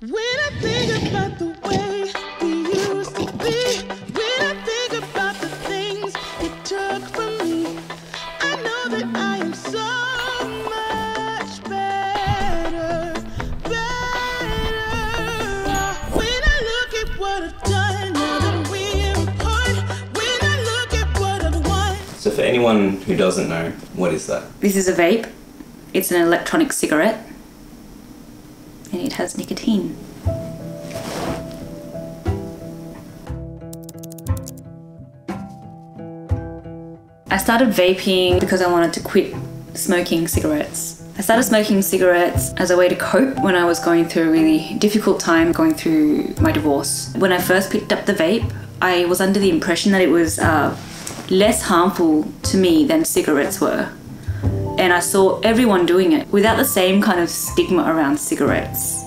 When I think about the way we used to be, when I think about the things it took from me, I know that I am so much better, better. When I look at what I've done, now that we're apart, when I look at what I've won. So, for anyone who doesn't know, what is that? This is a vape. It's an electronic cigarette. And it has nicotine. I started vaping because I wanted to quit smoking cigarettes. I started smoking cigarettes as a way to cope when I was going through a really difficult time going through my divorce. When I first picked up the vape, I was under the impression that it was uh, less harmful to me than cigarettes were and I saw everyone doing it without the same kind of stigma around cigarettes.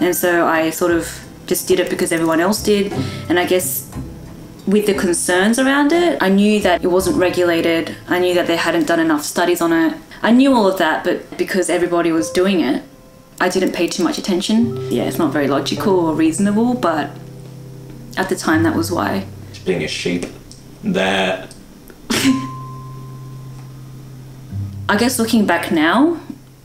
And so I sort of just did it because everyone else did. And I guess with the concerns around it, I knew that it wasn't regulated. I knew that they hadn't done enough studies on it. I knew all of that, but because everybody was doing it, I didn't pay too much attention. Yeah, it's not very logical or reasonable, but at the time that was why. Just being a sheep. That I guess looking back now,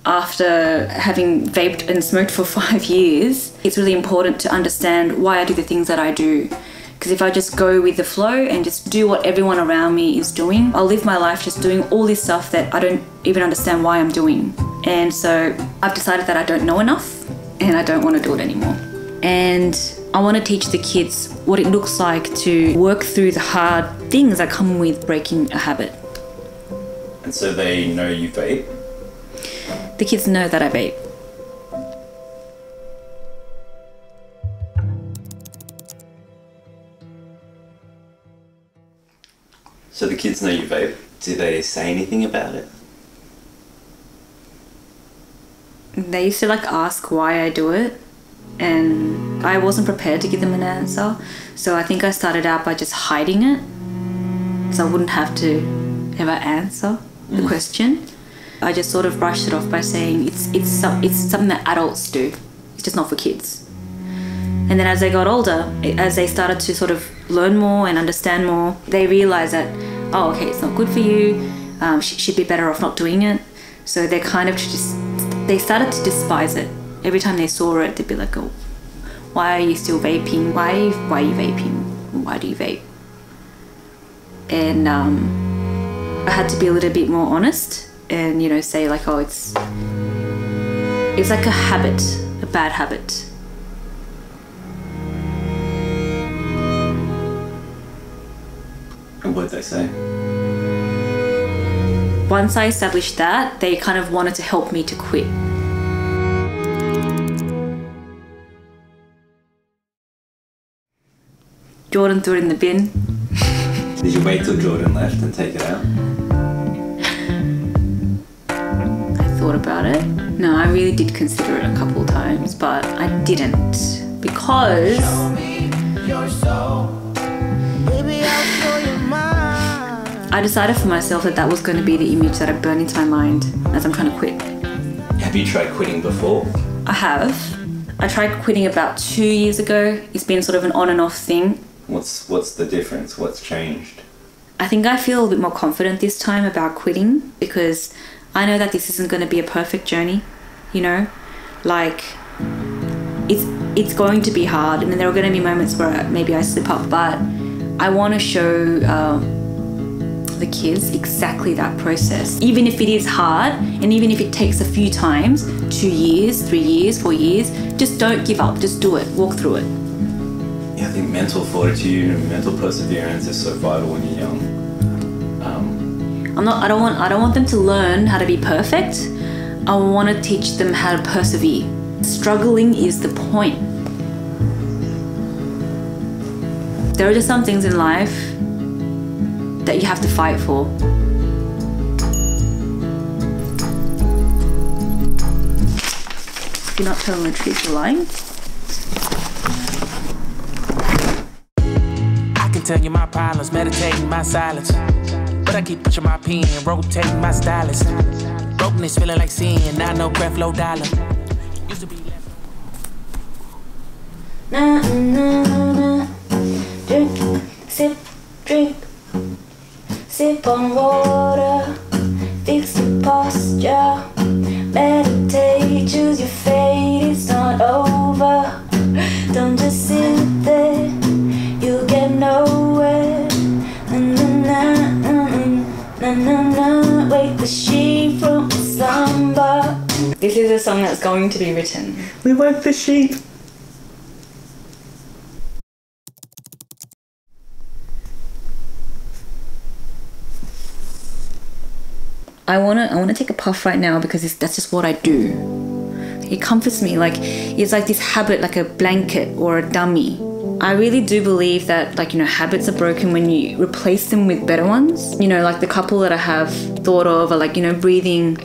after having vaped and smoked for five years, it's really important to understand why I do the things that I do. Because if I just go with the flow and just do what everyone around me is doing, I'll live my life just doing all this stuff that I don't even understand why I'm doing. And so I've decided that I don't know enough and I don't want to do it anymore. And I want to teach the kids what it looks like to work through the hard things that come with breaking a habit. And so they know you vape. The kids know that I vape. So the kids know you vape. Do they say anything about it? They used to like ask why I do it, and I wasn't prepared to give them an answer. So I think I started out by just hiding it, so I wouldn't have to ever answer the question. I just sort of brushed it off by saying it's it's it's something that adults do. It's just not for kids. And then as they got older, as they started to sort of learn more and understand more, they realized that, oh, okay, it's not good for you. Um, sh- should be better off not doing it. So they kind of just, they started to despise it. Every time they saw it, they'd be like, oh, why are you still vaping? Why, why are you vaping? Why do you vape? And um, I had to be a little bit more honest and, you know, say like, oh, it's, it's like a habit, a bad habit. And what did they say? once I established that, they kind of wanted to help me to quit. Jordan threw it in the bin. Did you wait till Jordan left and take it out? I thought about it. No, I really did consider it a couple of times, but I didn't because I decided for myself that that was going to be the image that I burned into my mind as I'm trying to quit. Have you tried quitting before? I have. I tried quitting about two years ago. It's been sort of an on and off thing. What's what's the difference? What's changed? I think I feel a bit more confident this time about quitting because I know that this isn't going to be a perfect journey, you know? Like it's it's going to be hard and there are going to be moments where maybe I slip up, but I want to show um, the kids exactly that process. Even if it is hard and even if it takes a few times, 2 years, 3 years, 4 years, just don't give up, just do it, walk through it. Mental fortitude and mental perseverance is so vital when you're young. Um, I'm not I don't want I don't want them to learn how to be perfect. I want to teach them how to persevere. Struggling is the point. There are just some things in life that you have to fight for. If you're not telling the truth, you're lying. Tell you my problems, meditating my silence. But I keep pushing my pen, rotating my stylus. Brokenness feeling like sin, now no breath, low dollar. Used to be left. na na na na. Drink, sip, drink, sip on water. The sheep from slumber. This is a song that's going to be written. We woke the sheep. I wanna I wanna take a puff right now because it's, that's just what I do. It comforts me like it's like this habit, like a blanket or a dummy. I really do believe that like you know habits are broken when you replace them with better ones. You know, like the couple that I have thought of are like you know breathing,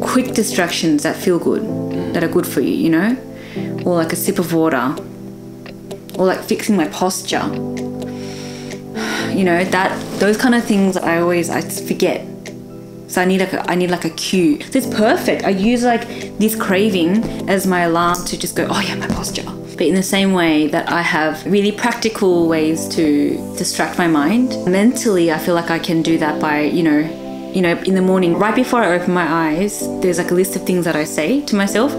quick distractions that feel good, that are good for you. You know, or like a sip of water, or like fixing my posture. You know that those kind of things i always i forget. So i need like a, i need like a cue. So it's perfect. I use like this craving as my alarm to just go oh yeah my posture but in the same way that i have really practical ways to distract my mind mentally i feel like i can do that by you know you know in the morning right before i open my eyes there's like a list of things that i say to myself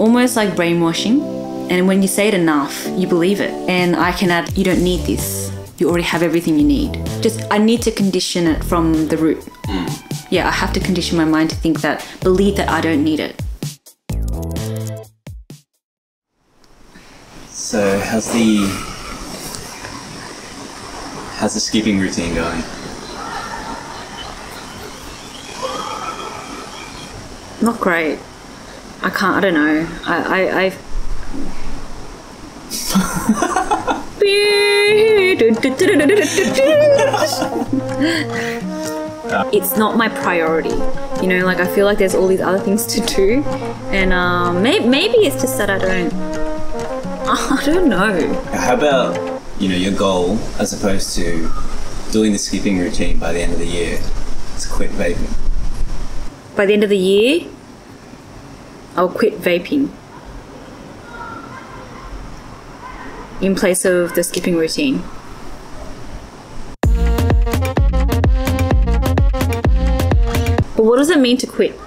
almost like brainwashing and when you say it enough you believe it and i can add you don't need this you already have everything you need. Just I need to condition it from the root. Hmm. Yeah, I have to condition my mind to think that, believe that I don't need it. So how's the how's the skipping routine going? Not great. I can't. I don't know. I. I. I it's not my priority. You know, like I feel like there's all these other things to do, and um, may- maybe it's just that I don't. I don't know. How about you know your goal as opposed to doing the skipping routine by the end of the year? It's quit vaping. By the end of the year, I'll quit vaping. In place of the skipping routine. But what does it mean to quit?